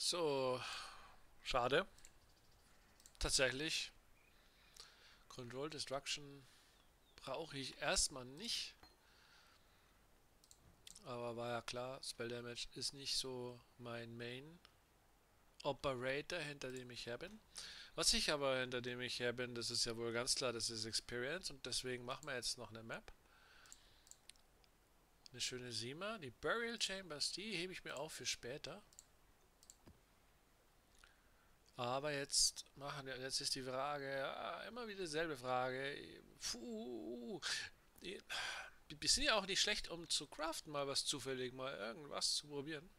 So, schade. Tatsächlich. Control Destruction brauche ich erstmal nicht. Aber war ja klar, Spell Damage ist nicht so mein Main Operator, hinter dem ich her bin. Was ich aber hinter dem ich her bin, das ist ja wohl ganz klar, das ist Experience und deswegen machen wir jetzt noch eine Map. Eine schöne Sima. Die Burial Chambers, die hebe ich mir auf für später. Aber jetzt machen wir, jetzt ist die Frage, ja, immer wieder dieselbe Frage. Puh, die, die sind ja auch nicht schlecht, um zu craften, mal was zufällig, mal irgendwas zu probieren.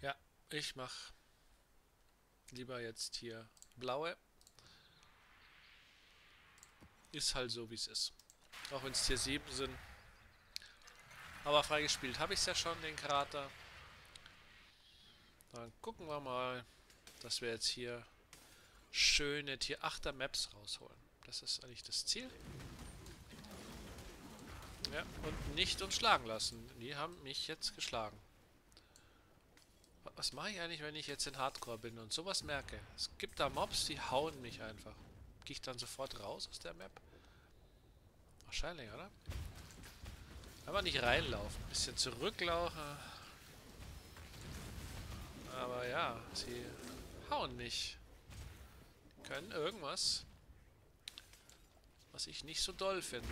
Ja, ich mach lieber jetzt hier blaue. Ist halt so, wie es ist. Auch wenn es Tier 7 sind. Aber freigespielt habe ich es ja schon, den Krater. Dann gucken wir mal, dass wir jetzt hier schöne Tier 8er Maps rausholen. Das ist eigentlich das Ziel. Ja, und nicht uns schlagen lassen. Die haben mich jetzt geschlagen. Was mache ich eigentlich, wenn ich jetzt in Hardcore bin und sowas merke? Es gibt da Mobs, die hauen mich einfach. Gehe ich dann sofort raus aus der Map? Wahrscheinlich, oder? Aber nicht reinlaufen. Ein bisschen zurücklaufen. Ja, sie hauen mich. Die können irgendwas, was ich nicht so doll finde.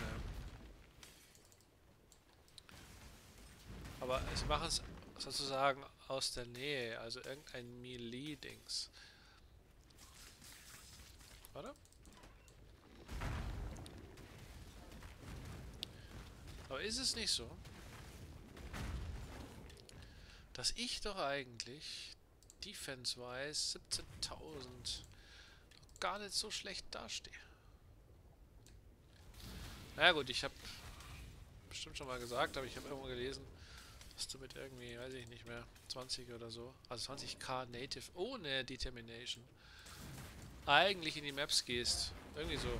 Aber sie machen es sozusagen aus der Nähe, also irgendein Melee-Dings. Warte. Aber ist es nicht so, dass ich doch eigentlich Defense-wise 17.000 gar nicht so schlecht dastehe? Naja gut, ich habe bestimmt schon mal gesagt, aber ich habe irgendwo gelesen, dass du mit irgendwie, weiß ich nicht mehr, 20 oder so, also 20k Native ohne Determination eigentlich in die Maps gehst. Irgendwie so.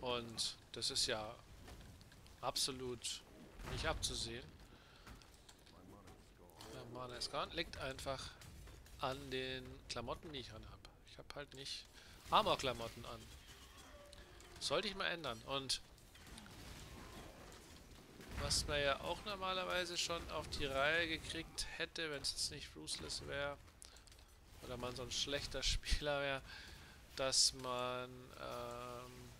Und das ist ja absolut nicht abzusehen. Der Mana ist gone. Liegt einfach an den Klamotten, die ich anhab. Ich habe halt nicht Armor-Klamotten an. Sollte ich mal ändern. Und was man ja auch normalerweise schon auf die Reihe gekriegt hätte, wenn es jetzt nicht Ruthless wäre, oder man so ein schlechter Spieler wäre, dass man ähm,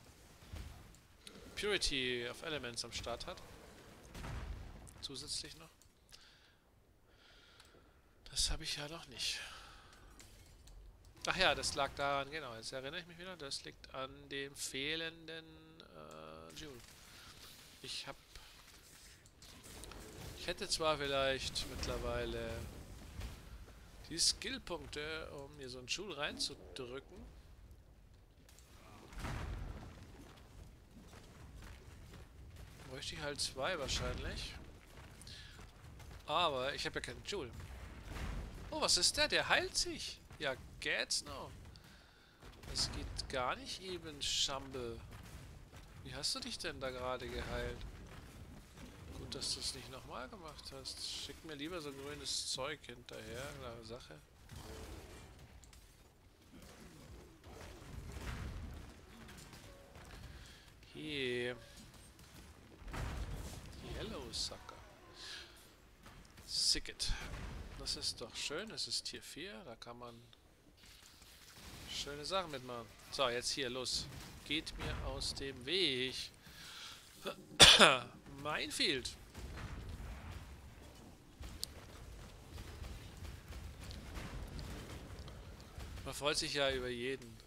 Purity of Elements am Start hat. Zusätzlich noch. Das habe ich ja noch nicht. Ach ja, das lag daran, genau, jetzt erinnere ich mich wieder, das liegt an dem fehlenden äh, Jewel. Ich habe ich hätte zwar vielleicht mittlerweile die Skillpunkte, um mir so einen Schul reinzudrücken. Bräuchte ich halt zwei wahrscheinlich. Aber ich habe ja keinen Joule. Oh, was ist der? Der heilt sich. Ja, geht's noch. Das geht gar nicht eben, Schambel. Wie hast du dich denn da gerade geheilt? Gut, dass du es nicht nochmal gemacht hast. Schick mir lieber so grünes Zeug hinterher. Klare Sache. Hier. Hello, Sucker. Sicket. Das ist doch schön. Das ist Tier 4. Da kann man schöne Sachen mitmachen. So, jetzt hier, los. Geht mir aus dem Weg. Minefield. Man freut sich ja über jeden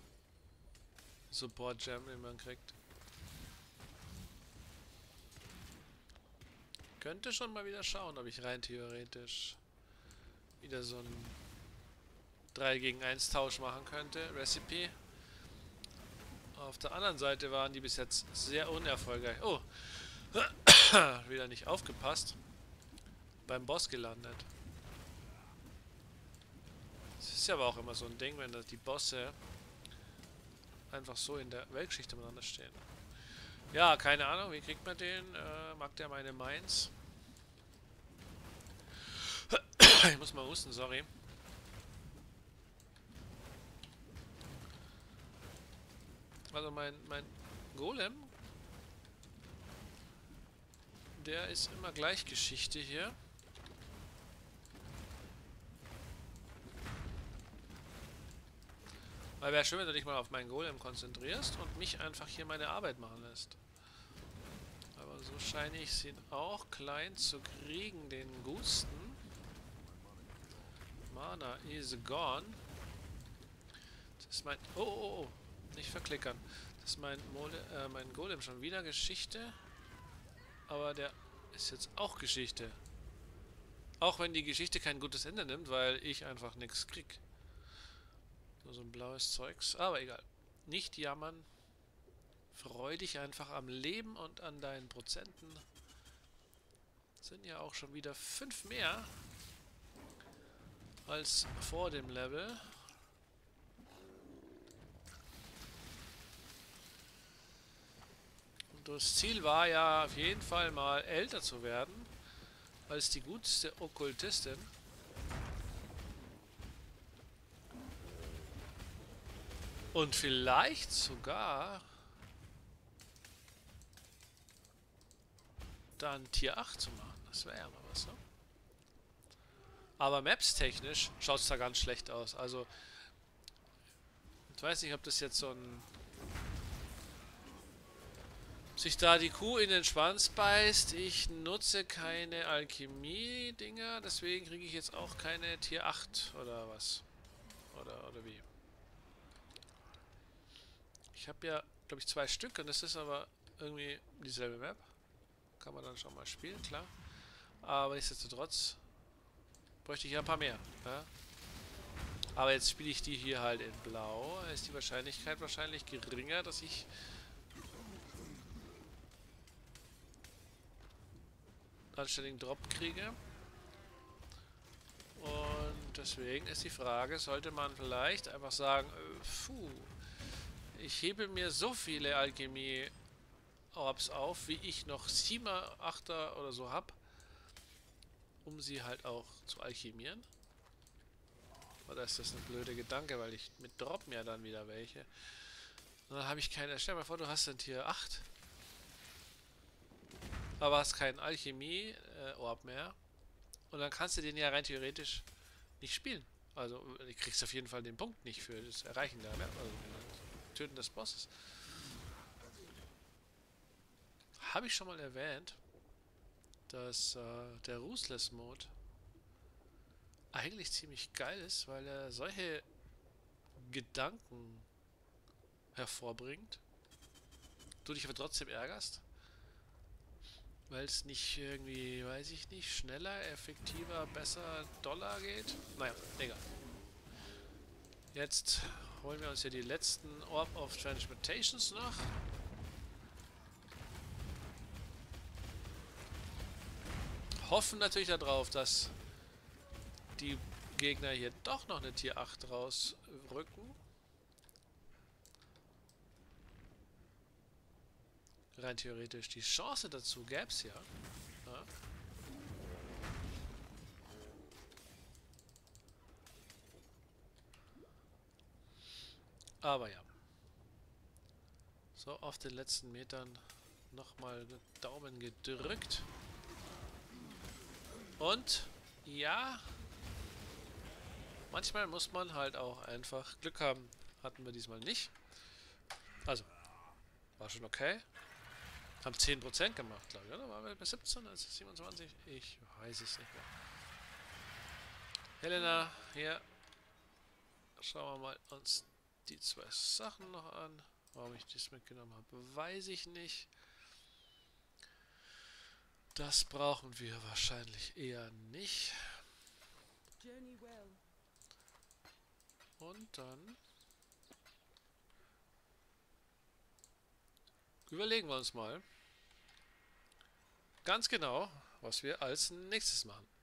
Support Gem, den man kriegt. Könnte schon mal wieder schauen, ob ich rein theoretisch wieder so einen 3 gegen 1 Tausch machen könnte. Recipe. Auf der anderen Seite waren die bis jetzt sehr unerfolgreich. Oh, wieder nicht aufgepasst. Beim Boss gelandet. Das ist ja aber auch immer so ein Ding, wenn die Bosse einfach so in der Weltgeschichte miteinander stehen. Ja, keine Ahnung, wie kriegt man den? Äh, mag der meine Mainz? Ich muss mal husten, sorry. Also mein, mein Golem, der ist immer gleich Geschichte hier. Weil wäre schön, wenn du dich mal auf meinen Golem konzentrierst und mich einfach hier meine Arbeit machen lässt. Aber so scheine ich ihn auch klein zu kriegen, den Gusten. Mana is gone. Das ist mein... Oh, oh, oh. Nicht verklickern. Das ist mein, Mole, äh, mein Golem schon wieder Geschichte. Aber der ist jetzt auch Geschichte. Auch wenn die Geschichte kein gutes Ende nimmt, weil ich einfach nichts krieg. Nur so ein blaues Zeugs. Aber egal. Nicht jammern. Freu dich einfach am Leben und an deinen Prozenten. Sind ja auch schon wieder fünf mehr als vor dem Level. Und das Ziel war ja auf jeden Fall mal älter zu werden als die gutste Okkultistin. Und vielleicht sogar dann Tier 8 zu machen. Das wäre ja mal was, ne? Aber Maps-technisch schaut es da ganz schlecht aus. Also, ich weiß nicht, ob das jetzt so ein... sich da die Kuh in den Schwanz beißt. Ich nutze keine Alchemie-Dinger, deswegen kriege ich jetzt auch keine Tier 8 oder was. Oder, oder wie. Ich habe ja, glaube ich, zwei Stück und das ist aber irgendwie dieselbe Map. Kann man dann schon mal spielen, klar. Aber nichtsdestotrotz bräuchte ich ja ein paar mehr. Ja? Aber jetzt spiele ich die hier halt in blau. Ist die Wahrscheinlichkeit wahrscheinlich geringer, dass ich anständigen Drop kriege. Und deswegen ist die Frage, sollte man vielleicht einfach sagen, äh, puh, ich hebe mir so viele Alchemie-Orbs auf, wie ich noch 7er, 8er oder so habe, um sie halt auch zu alchemieren. Oder ist das ein blöder Gedanke, weil ich mit Drop mir dann wieder welche. Und dann habe ich keine. Stell dir mal vor, du hast ein Tier 8. Aber hast keinen Alchemie-Orb mehr. Und dann kannst du den ja rein theoretisch nicht spielen. Also, du kriegst auf jeden Fall den Punkt nicht für das Erreichen der Map. Also, Töten des Bosses. Habe ich schon mal erwähnt, dass äh, der Ruthless Mode eigentlich ziemlich geil ist, weil er solche Gedanken hervorbringt. Du dich aber trotzdem ärgerst. Weil es nicht irgendwie, weiß ich nicht, schneller, effektiver, besser, doller geht. Naja, egal. Jetzt holen wir uns hier die letzten Orb of Transmutations noch. Hoffen natürlich darauf, dass die Gegner hier doch noch eine Tier 8 rausrücken. Rein theoretisch die Chance dazu gäbe es ja. ja. Aber ja. So, auf den letzten Metern nochmal Daumen gedrückt. Und ja, manchmal muss man halt auch einfach Glück haben. Hatten wir diesmal nicht. Also, war schon okay. Haben 10% gemacht, glaube ich, oder? Waren wir bei 17 als 27? Ich weiß es nicht mehr. Helena, hier. Schauen wir mal uns die zwei Sachen noch an. Warum ich das mitgenommen habe, weiß ich nicht. Das brauchen wir wahrscheinlich eher nicht. Und dann überlegen wir uns mal ganz genau, was wir als nächstes machen.